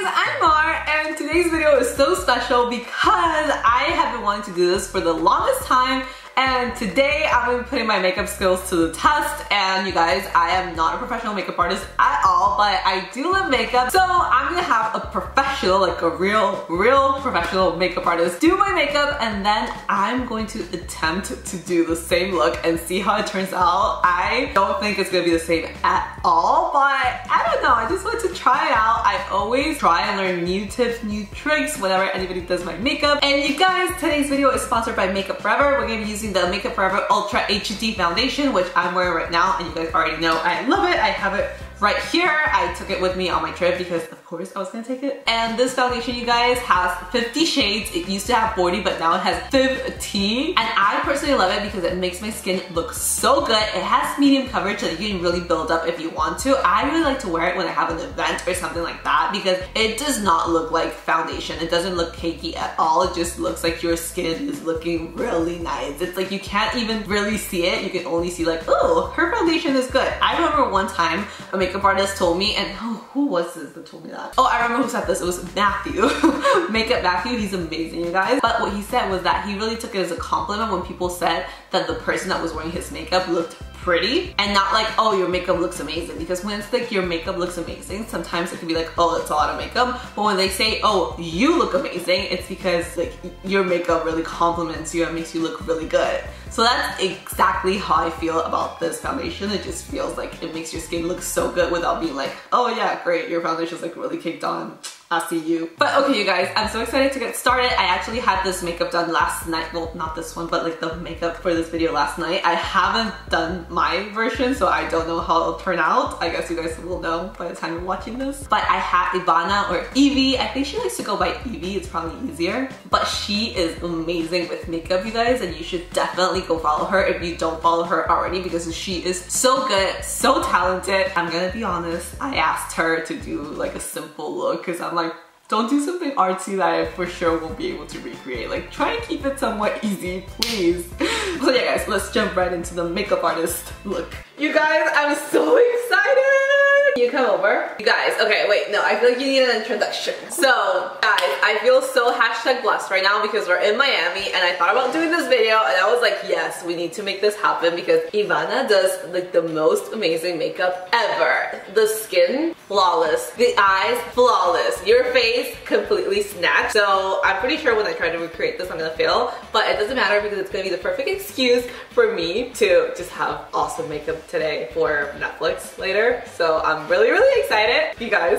guys, I'm Mar and today's video is so special because I have been wanting to do this for the longest time and today I'm to be putting my makeup skills to the test and you guys, I am not a professional makeup artist at all, but I do love makeup. So I'm to have a professional, like a real, real professional makeup artist do my makeup and then I'm going to attempt to do the same look and see how it turns out. I don't think it's to be the same at all, but I don't know. I just want to try it out. I always try and learn new tips, new tricks whenever anybody does my makeup. And you guys, today's video is sponsored by Makeup Forever. We're to be using using the Makeup Forever Ultra HD Foundation, which I'm wearing right now, and you guys already know I love it. I have it right here. I took it with me on my trip because of course I was gonna take it. And this foundation, you guys, has 50 shades. It used to have 40, but now it has 50. And I personally love it because it makes my skin look so good. It has medium coverage so you can really build up if you want to. I really like to wear it when I have an event or something like that because it does not look like foundation. It doesn't look cakey at all. It just looks like your skin is looking really nice. It's like you can't even really see it. You can only see like, oh, her foundation is good. I remember one time, a makeup artist told me, and oh, who was this that told me that? Oh, I remember who said this. It was Matthew. Makeup Matthew. He's amazing, you guys. But what he said was that he really took it as a compliment when people said that the person that was wearing his makeup looked pretty and not like oh your makeup looks amazing. Because when it's like your makeup looks amazing sometimes it can be like oh that's a lot of makeup. But when they say oh you look amazing it's because like your makeup really compliments you and makes you look really good. So that's exactly how I feel about this foundation. It just feels like it makes your skin look so good without being like oh yeah great your foundation's like really caked on I'll see you. But okay, you guys, I'm so excited to get started. I actually had this makeup done last night. Well, not this one, but like the makeup for this video last night. I haven't done my version, so I don't know how it'll turn out. I guess you guys will know by the time you're watching this. But I had Ivana or Evie. I think she likes to go by Evie. It's probably easier. But she is amazing with makeup, you guys, and you should definitely go follow her if you don't follow her already because she is so good, so talented. I'm gonna be honest, I asked her to do like a simple look because I'm like, don't do something artsy that I for sure won't be able to recreate. Like try and keep it somewhat easy, please. so yeah guys, let's jump right into the makeup artist look. You guys, I'm so excited! You come over? You guys, okay, wait, no, I feel like you need an introduction. So, guys, I feel so hashtag blessed right now because we're in Miami and I thought about doing this video and I was like, yes, we need to make this happen because Ivana does like the most amazing makeup ever. The skin, flawless. The eyes, flawless. Your face, completely snatched. So, I'm pretty sure when I try to recreate this, I'm gonna fail, but it doesn't matter because it's gonna be the perfect excuse for me to just have awesome makeup today for Netflix later. So, I'm really, really excited. You guys,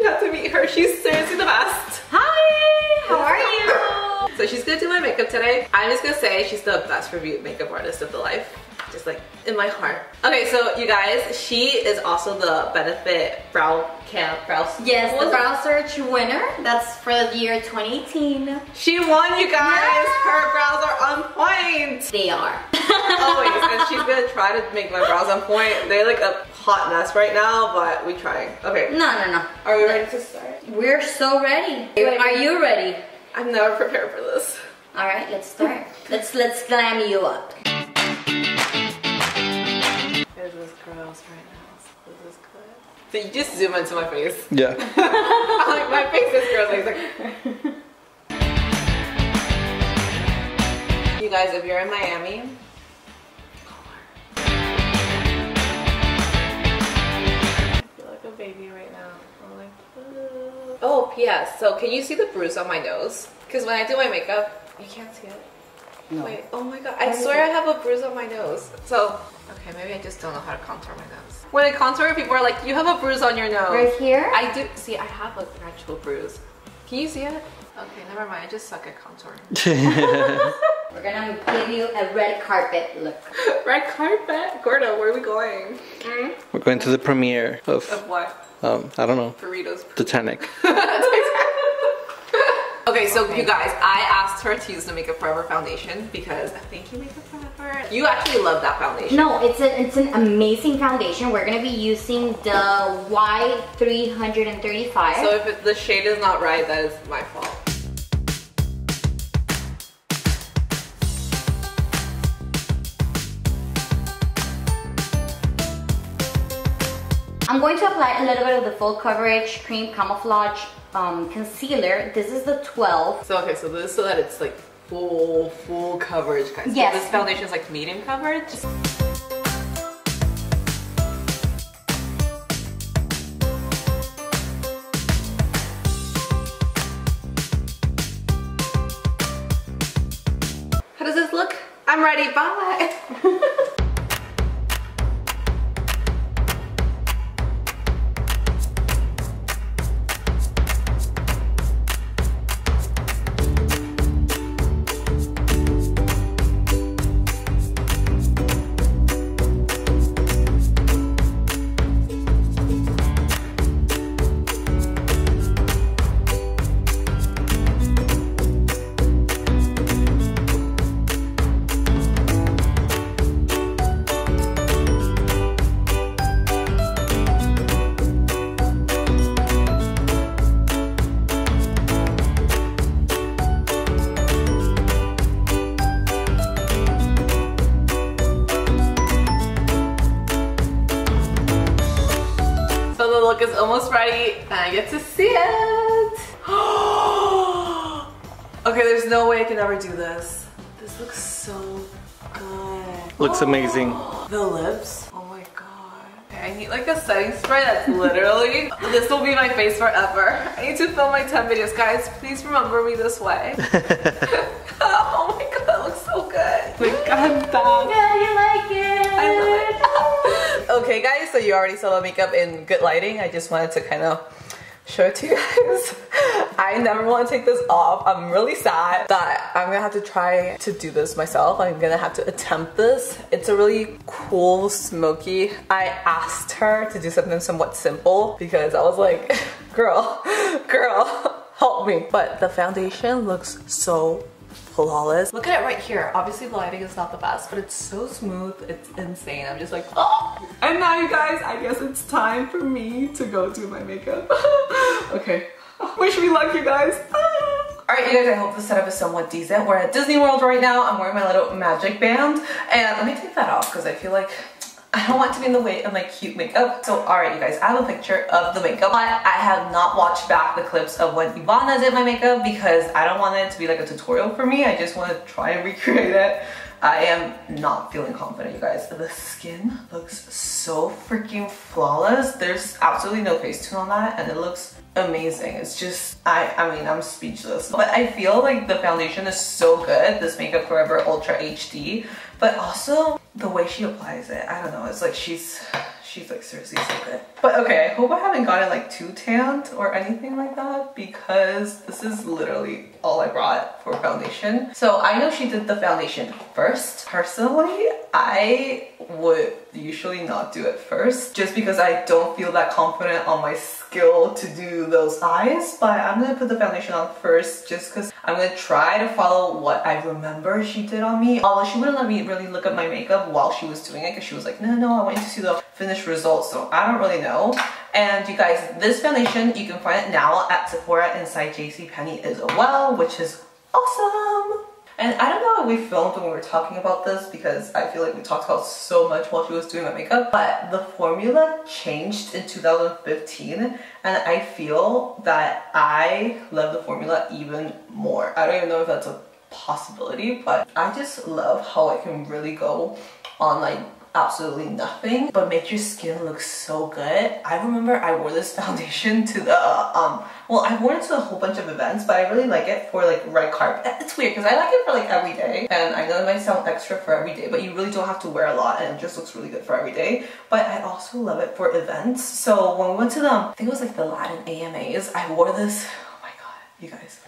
you have to meet her. She's seriously the best. Hi, how are you? So she's gonna do my makeup today. I'm just gonna say she's the best reviewed makeup artist of the life just like in my heart. Okay, so you guys, she is also the Benefit Brow Camp Brow. Yes, the Brow Search winner. That's for the year 2018. She won, you guys. Yeah. Her brows are on point. They are. Always, and she's gonna try to make my brows on point. They're like a hot mess right now, but we trying. Okay. No, no, no. Are we ready to start? We're so ready. ready. Are you ready? I'm never prepared for this. All right, let's start. let's let's glam you up. else right now. This is good. So you just zoom into my face. Yeah. like my face is girl like. you guys, if you're in Miami, baby right now. I'm like, oh, P.S. So can you see the bruise on my nose? Because when I do my makeup, you can't see it. No. Wait, oh my god, I swear I have a bruise on my nose. So Okay, maybe I just don't know how to contour my nose. When I contour, people are like, you have a bruise on your nose. Right here? I do. See, I have an actual bruise. Can you see it? Okay, never mind. I just suck at contouring. We're gonna give you a red carpet look. red carpet? Gordo, where are we going? Mm? We're going to the premiere of... Of what? Um, I don't know. Burritos. Titanic. Okay, so okay. you guys, I asked her to use the Makeup Forever foundation because thank you Makeup Forever. You actually love that foundation. No, it's a, it's an amazing foundation. We're gonna be using the Y335. So if it, the shade is not right, that is my fault. I'm going to apply a little bit of the full coverage cream camouflage um, concealer. This is the 12. So okay, so this is so that it's like full, full coverage guys. Yes. So this foundation is like medium coverage. How does this look? I'm ready, bye. I get to see it. okay, there's no way I can ever do this. This looks so good. Looks amazing. The lips, oh my god. Okay, I need like a setting spray that's literally, this will be my face forever. I need to film my 10 videos. Guys, please remember me this way. oh my god, that looks so good. God, that. Yeah, you like it. I love it. okay guys, so you already saw the makeup in good lighting. I just wanted to kind of show it to you guys. I never want to take this off. I'm really sad that I'm gonna have to try to do this myself. I'm gonna have to attempt this. It's a really cool smoky. I asked her to do something somewhat simple because I was like, girl, girl, help me. But the foundation looks so flawless. Look at it right here. Obviously the lighting is not the best, but it's so smooth. It's insane. I'm just like, oh. And now you guys, I guess it's time for me to go do my makeup. okay. Wish me luck, you guys. Ah. Alright, you guys, I hope the setup is somewhat decent. We're at Disney World right now. I'm wearing my little magic band. And let me take that off because I feel like I don't want to be in the way of my cute makeup. So alright you guys, I have a picture of the makeup. But I have not watched back the clips of when Ivana did my makeup because I don't want it to be like a tutorial for me. I just want to try and recreate it. I am not feeling confident, you guys. The skin looks so freaking flawless. There's absolutely no face tune on that and it looks amazing. It's just, I, I mean, I'm speechless. But I feel like the foundation is so good, this Makeup Forever Ultra HD, but also the way she applies it, I don't know, it's like she's, she's like seriously so good. But okay, I hope I haven't gotten like too tanned or anything like that because this is literally all I brought for foundation. So I know she did the foundation first. Personally, I would usually not do it first just because I don't feel that confident on my skill to do those eyes but I'm gonna put the foundation on first just because I'm gonna try to follow what I remember she did on me although she wouldn't let me really look at my makeup while she was doing it because she was like no no I want you to see the finished results so I don't really know and you guys this foundation you can find it now at Sephora inside JCPenney as well which is awesome and I don't know if we filmed when we were talking about this because I feel like we talked about so much while she was doing my makeup. But the formula changed in 2015 and I feel that I love the formula even more. I don't even know if that's a possibility, but I just love how it can really go on like absolutely nothing but make your skin look so good. I remember I wore this foundation to the, um, well I wore it to a whole bunch of events but I really like it for like red carpet. It's weird because I like it for like every day and I know it might sound extra for every day but you really don't have to wear a lot and it just looks really good for every day. But I also love it for events. So when we went to the, I think it was like the Latin AMAs, I wore this, oh my god, you guys.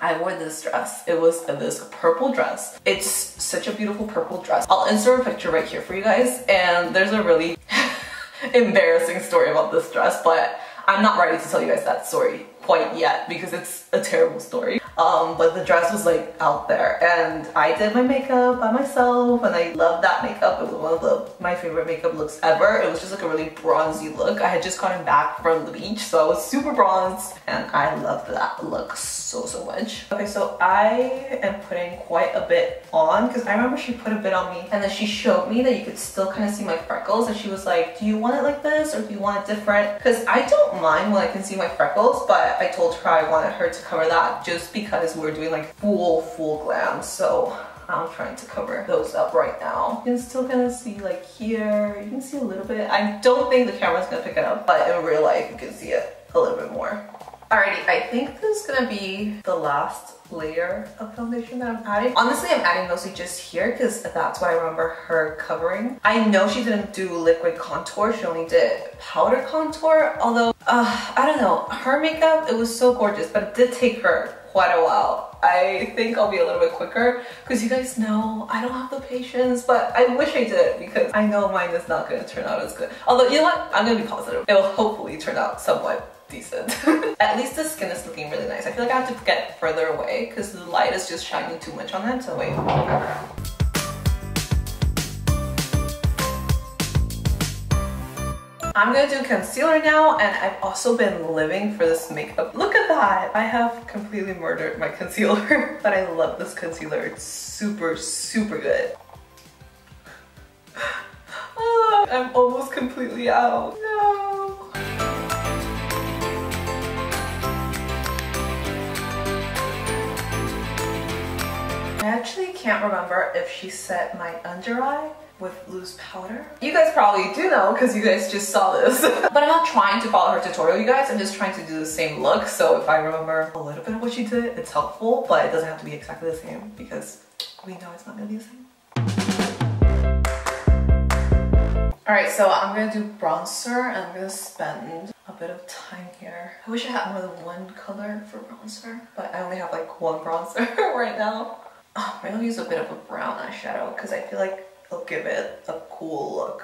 I wore this dress. It was this purple dress. It's such a beautiful purple dress. I'll insert a picture right here for you guys. And there's a really embarrassing story about this dress, but I'm not ready to tell you guys that story quite yet because it's a terrible story. Um, but the dress was like out there and I did my makeup by myself and I loved that makeup. It was one of the, my favorite makeup looks ever. It was just like a really bronzy look. I had just gotten back from the beach so I was super bronzed and I loved that look so, so much. Okay, so I am putting quite a bit on because I remember she put a bit on me and then she showed me that you could still kind of see my freckles and she was like, do you want it like this or do you want it different? Because I don't mind when I can see my freckles, but I told her I wanted her to cover that just because we're doing like full, full glam. So I'm trying to cover those up right now. You can still kind of see like here, you can see a little bit. I don't think the camera's gonna pick it up, but in real life you can see it a little bit more. Alrighty, I think this is gonna be the last layer of foundation that I'm adding. Honestly, I'm adding mostly just here because that's what I remember her covering. I know she didn't do liquid contour, she only did powder contour, although, uh, I don't know, her makeup, it was so gorgeous, but it did take her quite a while. I think I'll be a little bit quicker because you guys know I don't have the patience, but I wish I did because I know mine is not to turn out as good. Although, you know what? I'm to be positive. It will hopefully turn out somewhat decent. At least the skin is looking really nice. I feel like I have to get further away because the light is just shining too much on it. So wait. I'm gonna do concealer now and I've also been living for this makeup. Look at that! I have completely murdered my concealer, but I love this concealer. It's super, super good. Ah, I'm almost completely out. No. I actually can't remember if she set my under eye with loose powder. You guys probably do know because you guys just saw this. but I'm not trying to follow her tutorial, you guys. I'm just trying to do the same look. So if I remember a little bit of what she did, it's helpful, but it doesn't have to be exactly the same because we know it's not gonna be the same. Alright, so I'm gonna do bronzer and I'm gonna spend a bit of time here. I wish I had more than one color for bronzer, but I only have like one bronzer right now. Oh, I'm gonna use a bit of a brown eyeshadow because I feel like it'll give it a cool look.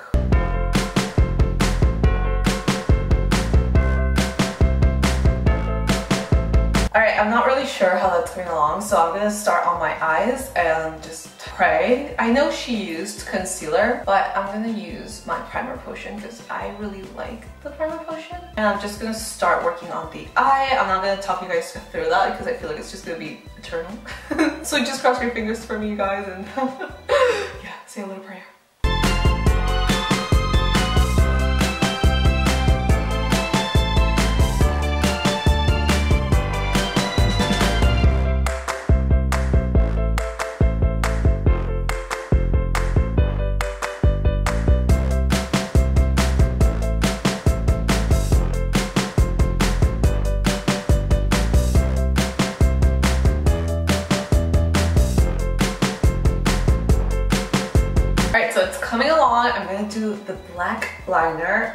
Alright, I'm not really sure how that's coming along, so I'm gonna start on my eyes and just pray. I know she used concealer, but I'm gonna use my primer potion because I really like the primer potion. And I'm just gonna start working on the eye. I'm not gonna talk you guys through that because I feel like it's just gonna be eternal. so just cross your fingers for me, you guys, and yeah, say a little prayer.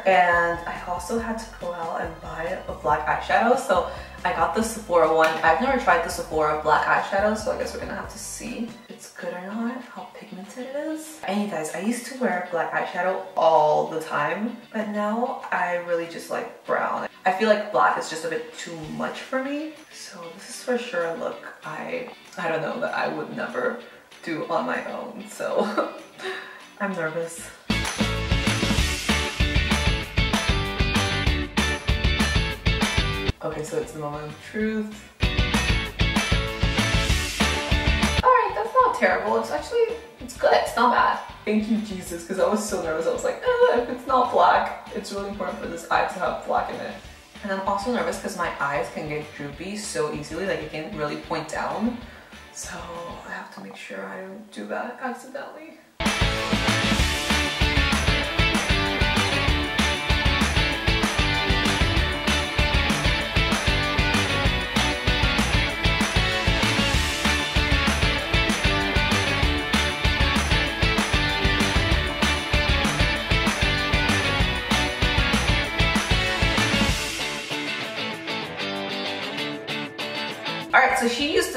And I also had to go out and buy a black eyeshadow. So I got the Sephora one. I've never tried the Sephora black eyeshadow, so I guess we're gonna have to see if it's good or not, how pigmented it is. And you guys, I used to wear black eyeshadow all the time, but now I really just like brown. I feel like black is just a bit too much for me. So this is for sure a look I, I don't know, that I would never do on my own. So I'm nervous. Okay, so it's the moment of truth. Alright, that's not terrible. It's actually, it's good. It's not bad. Thank you, Jesus, because I was so nervous. I was like, eh, if it's not black, it's really important for this eye to have black in it. And I'm also nervous because my eyes can get droopy so easily, like it can really point down. So I have to make sure I don't do that accidentally.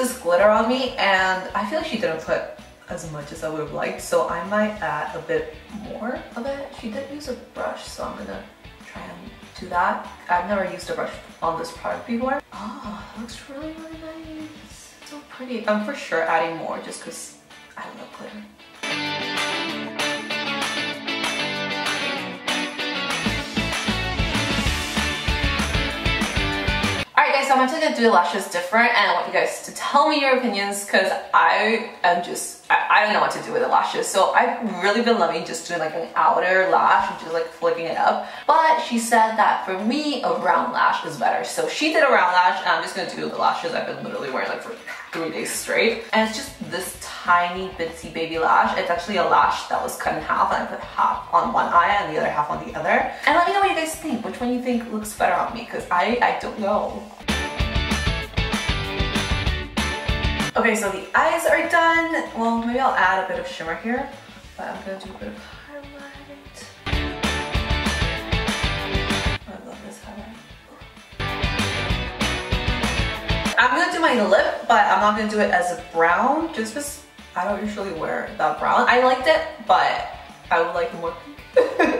This glitter on me and I feel like she didn't put as much as I would have liked, so I might add a bit more of it. She did use a brush, so I'm gonna try and do that. I've never used a brush on this product before. Oh, looks really, really nice. It's So pretty. I'm for sure adding more just because I love glitter. So I'm actually gonna do lashes different and I want you guys to tell me your opinions because I am just, I, I, don't know what to do with the lashes. So I've really been loving just doing like an outer lash and just like flicking it up. But she said that for me, a round lash is better. So she did a round lash and I'm just gonna do the lashes I've been literally wearing like for three days straight. And it's just this tiny bitsy baby lash. It's actually a lash that was cut in half and I put half on one eye and the other half on the other. And let me know what you guys think. Which one you think looks better on me because I, I don't know. Okay, so the eyes are done. Well, maybe I'll add a bit of shimmer here, but I'm gonna do a bit of highlight. I love this highlight. I'm gonna do my lip, but I'm not gonna do it as a brown, just because I don't usually wear that brown. I liked it, but I would like more pink.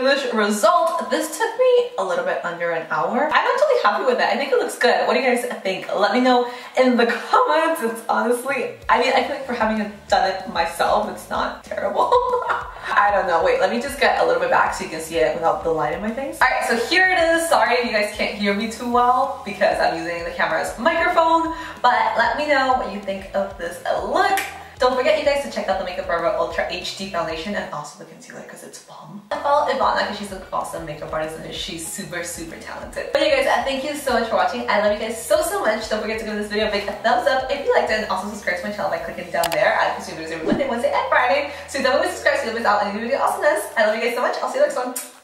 finished result. This took me a little bit under an hour. I'm actually happy with it. I think it looks good. What do you guys think? Let me know in the comments. It's honestly, I mean, I feel like for having done it myself, it's not terrible. I don't know. Wait, let me just get a little bit back so you can see it without the light in my face. All right, so here it is. Sorry if you guys can't hear me too well because I'm using the camera's microphone, but let me know what you think of this look. Don't forget you guys to check out the Makeup Forever Ultra HD Foundation and also the concealer because it's bomb. I follow Ivana because she's an awesome makeup artist and she's super, super talented. But you guys, uh, thank you so much for watching. I love you guys so, so much. Don't forget to give this video a big thumbs up if you liked it and also subscribe to my channel by clicking down there. I post videos every Monday, Wednesday, and Friday. So definitely subscribe so you don't miss out on any video awesomeness. I love you guys so much. I'll see you next one.